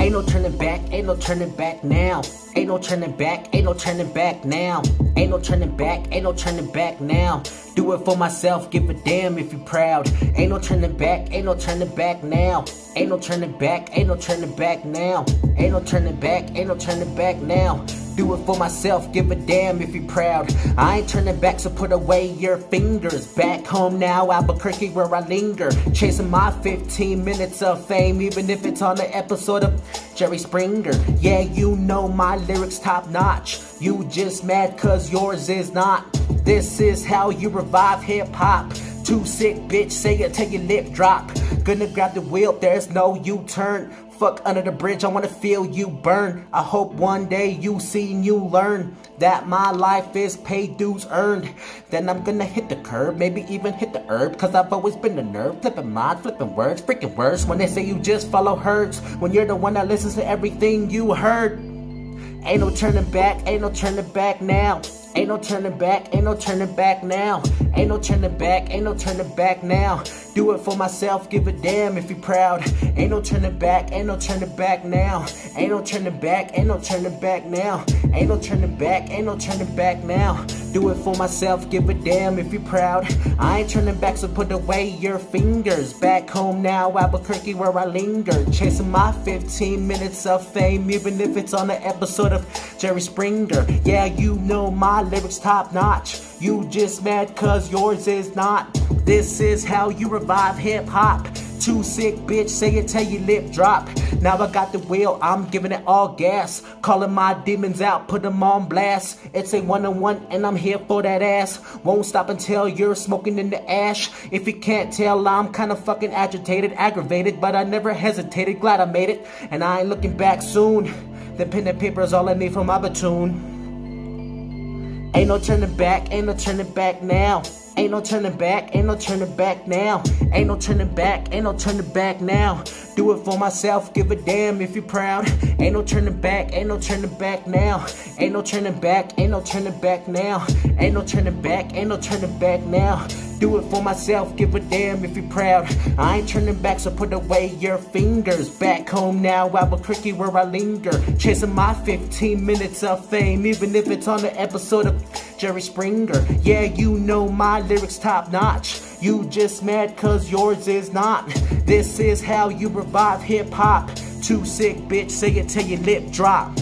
Ain't no turning back, ain't no turning back now. Ain't no turning back, ain't no turning back now. Ain't no turning back, ain't no turning back now. Do it for myself, give a damn if you proud. Ain't no turning back, ain't no turning back now. Ain't no turning back, ain't no turning back now. Ain't no turning back, ain't no turning back now. Do it for myself, give a damn if you're proud. I ain't turning back, so put away your fingers. Back home now, Albuquerque, where I linger. Chasing my 15 minutes of fame, even if it's on an episode of Jerry Springer. Yeah, you know my lyrics top notch. You just mad cause yours is not. This is how you revive hip hop. Too sick, bitch, say it till your lip drop. Gonna grab the wheel, there's no U turn. Fuck under the bridge, I wanna feel you burn. I hope one day you see and you learn that my life is paid dues earned. Then I'm gonna hit the curb, maybe even hit the herb. Cause I've always been the nerd, flipping mind, flipping words, freaking words. When they say you just follow herds, when you're the one that listens to everything you heard. Ain't no turning back, ain't no turning back now. Ain't no turning back, ain't no turning back now. Ain't no turning back, ain't no turning back now. Do it for myself, give a damn if you proud. Ain't no turning back, ain't no turning back now. Ain't no turning back, ain't no turning back now. Ain't no turning back, ain't no turning back now. Do it for myself, give a damn if you proud. I ain't turning back, so put away your fingers. Back home now, Albuquerque, where I linger. Chasing my 15 minutes of fame, even if it's on an episode of Jerry Springer. Yeah, you know my lyrics top notch. You just mad cause yours is not. This is how you revive hip hop. Too sick, bitch, say it till your lip drop. Now I got the wheel, I'm giving it all gas. Calling my demons out, put them on blast. It's a one on one, and I'm here for that ass. Won't stop until you're smoking in the ash. If you can't tell, I'm kinda fucking agitated, aggravated, but I never hesitated. Glad I made it, and I ain't looking back soon. The pen and paper is all I need for my platoon. Ain't no turning back, ain't no turning back now. Ain't no turning back, ain't no turning back now. Ain't no turning back, ain't no turning back now. Do it for myself, give a damn if you're proud. Ain't no turning back, ain't no turning back now. Ain't no turning back, ain't no turning back now. Ain't no turning back, ain't no turning back now. Do it for myself, give a damn if you're proud. I ain't turning back, so put away your fingers. Back home now, Albuquerque, where I linger. Chasing my 15 minutes of fame, even if it's on an episode of Jerry Springer. Yeah, you know my lyrics top notch. You just mad cause yours is not. This is how you revive hip hop. Too sick, bitch, say it till your lip drop.